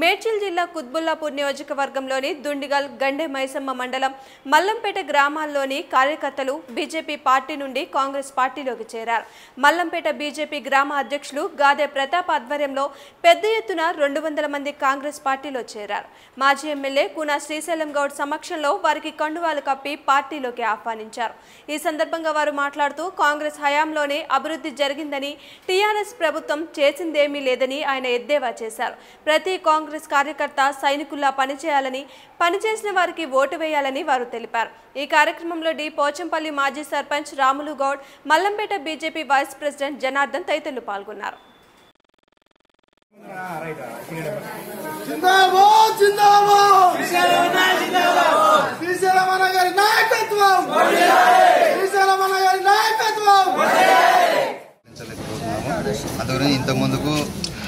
మేడ్చల్ జిల్లా కుత్బుల్లాపూర్ నియోజకవర్గంలోని దుండిగల్ గండే మైసమ్మ మండలం మల్లంపేట గ్రామాల్లోని కార్యకర్తలు బీజేపీ పార్టీ నుండి కాంగ్రెస్ పార్టీలోకి చేరారు. మల్లంపేట బీజేపీ గ్రామ అధ్యక్షులు గాదే ప్రతాప్ ఆధ్వర్యంలో పెద్ద ఎత్తున రెండు వందల మంది కాంగ్రెస్ పార్టీలో చేరారు. మాజీ ఎమ్మెల్యే కూనా శ్రీశైలం గౌడ్ సమక్షంలో వారికి కండువాలు కప్పి పార్టీలోకి ఆహ్వానించారు. ఈ సందర్భంగా వారు మాట్లాడుతూ కాంగ్రెస్ హయాంలోనే అభివృద్ధి జరిగిందని టీఆర్ఎస్ ప్రభుత్వం చేసిందేమీ లేదని ఆయన ఎద్దేవా చేశారు. ప్రతి కాంగ్రెస్ కార్యకర్త సైనికుల్లా పనిచేయాలని పనిచేసిన వారికి ఓటు వేయాలని వారు తెలిపారు. ఈ కార్యక్రమంలో డి. పోచంపల్లి మాజీ sarpanch Ramulu Goud Mallampet BJP vice president Janardhan తదితరులు పాల్గొన్నారు. జిందాబాద్ జిందాబాద్! శ్రీశైలం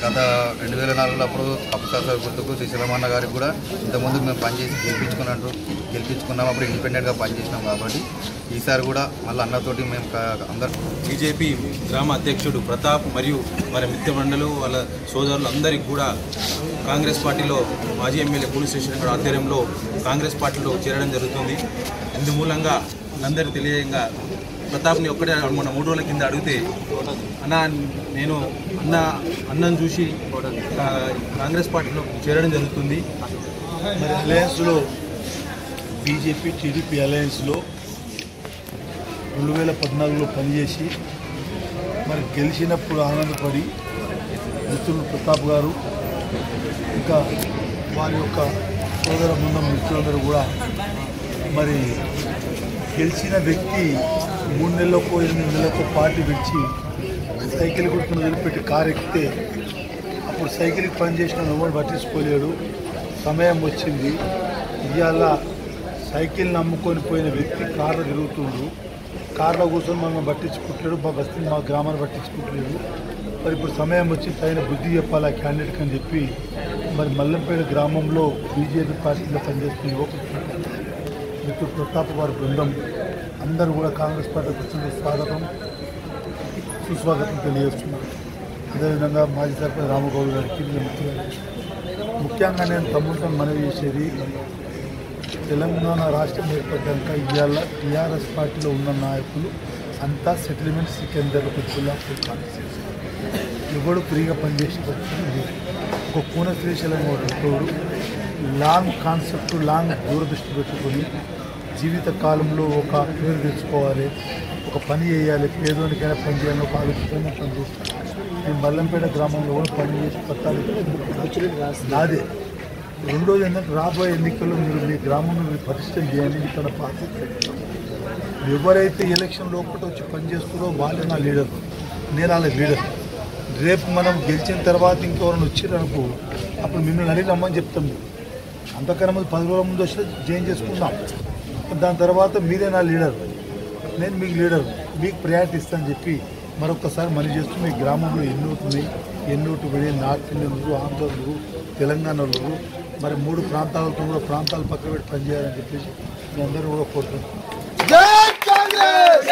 గత రెండు వేల నాలుగులో అప్పుడు అప్సాసర్ గుర్తుకు శ్రీశైలమన్న గారికి కూడా ఇంతకుముందు మేము పనిచేసి గెలిపించుకున్నట్టు గెలిపించుకున్నాం. అప్పుడు ఇండిపెండెంట్గా పనిచేసినాం కాబట్టి ఈసారి కూడా మళ్ళీ అన్నతోటి మేము అందరు బీజేపీ గ్రామ అధ్యక్షుడు ప్రతాప్ మరియు వారి మిత్రమండలు వాళ్ళ సోదరులు అందరికీ కూడా కాంగ్రెస్ పార్టీలో మాజీ ఎమ్మెల్యే పోలీస్ స్టేషన్ ఆధ్వర్యంలో కాంగ్రెస్ పార్టీలో చేరడం జరుగుతుంది. ఇందు మూలంగా అందరికీ తెలియంగా ప్రతాప్ని ఒక్కడే మొన్న మూడు రోజుల కింద అడిగితే అన్న నేను అన్న అన్నను చూసి కాంగ్రెస్ పార్టీలో చేరడం జరుగుతుంది. మరి అలయన్స్లో బీజేపీ టీడీపీ అలయన్స్లో రెండు వేల పద్నాలుగులో పనిచేసి మరి గెలిచినప్పుడు ఆనందపడి మిత్రులు ప్రతాప్ గారు ఇంకా వారి యొక్క సోదర బృందం మిత్రులందరూ కూడా మరి గెలిచిన వ్యక్తి మూడు నెలలకు ఎనిమిది నెలలకు పార్టీ పెంచి సైకిల్ గుర్తును వదిలిపెట్టి కారు ఎక్కితే అప్పుడు సైకిల్కి పనిచేసిన ఎవరు పట్టించుకోలేడు. సమయం వచ్చింది. ఇవాళ సైకిల్ని నమ్ముకొని పోయిన వ్యక్తి కార్లో తిరుగుతుండ్రు కార్లో కూర్చొని మమ్మల్ని పట్టించుకుంటాడు మా బస్తీని మా గ్రామాన్ని పట్టించుకుంటలేడు. మరి ఇప్పుడు సమయం వచ్చి పైన బుద్ధి చెప్పాలి ఆ క్యాండిడేట్కి అని చెప్పి మరి మల్లంపేట గ్రామంలో బీజేపీ పార్టీలో పనిచేస్తున్న యువకులు. మిత్రుడు ప్రతాప్ వారి బృందం. అందరూ కూడా కాంగ్రెస్ పార్టీకి వచ్చిన స్వాగతం. సుస్వాగతం తెలియజేస్తున్నారు అదేవిధంగా మాజీ సర్పంచ్ రామగౌడ్ గారికి ముఖ్యంగా నేను తమ్ముడితో మనవి చేసేది తెలంగాణ రాష్ట్రం ఏర్పడ్డాక ఇవాళ టీఆర్ఎస్ పార్టీలో ఉన్న నాయకులు అంతా సెటిల్మెంట్ సికిందర్ కుతుల్లాపూర్ ఎవడు ఫ్రీగా పనిచేసే పరిస్థితి ఒక కూన శ్రీశైలం తోడు లాంగ్ కాన్సెప్ట్ లాంగ్ దూరదృష్టి పెట్టుకొని జీవిత కాలంలో ఒక పేరు తెచ్చుకోవాలి ఒక పని చేయాలి పేదోనికైనా పని చేయాలని ఒక ఆలోచన పనిచేస్తాను నేను మల్లంపేట గ్రామంలో కూడా పని చేసి పట్టాలి. నాదే. రెండోది ఏంటంటే రాబోయే ఎన్నికల్లో మీరు మీ గ్రామంలో మీరు పరిస్థితి చేయండి ఇక్కడ పార్టీ. ఎవరైతే ఎలక్షన్ లోపల వచ్చి పనిచేస్తారో వాళ్ళే నా లీడర్ నేను వాళ్ళ లీడర్. రేపు మనం గెలిచిన తర్వాత ఇంకెవరైనా వచ్చారనుకో అప్పుడు మిమ్మల్ని అడిగి రమ్మని చెప్తాం. అంతకన్నా ముందు పది రోజుల ముందు వచ్చి జాయిన్ చేసుకుందాం. దాని తర్వాత మీరే నా లీడర్. నేను మీకు లీడర్. మీకు ప్రయారిటీ ఇస్తానని చెప్పి మరొకసారి మనీ చేస్తూ మీ గ్రామంలో ఎన్ని అవుతున్నాయి ఎన్ని అవుతుంది నార్త్ ఇండియన్లు ఆంధ్రులు తెలంగాణలు మరి మూడు ప్రాంతాలతో కూడా ప్రాంతాలు పక్క పెట్టి పనిచేయాలని చెప్పేసి మీ అందరూ కూడా కోరుతున్నాం జై కాంగ్రెస్!